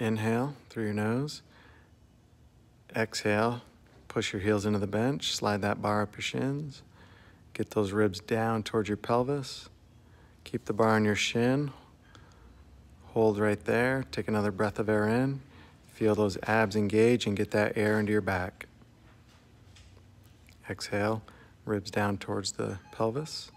Inhale through your nose. Exhale, push your heels into the bench, slide that bar up your shins. Get those ribs down towards your pelvis. Keep the bar on your shin. Hold right there. Take another breath of air in. Feel those abs engage and get that air into your back. Exhale, ribs down towards the pelvis.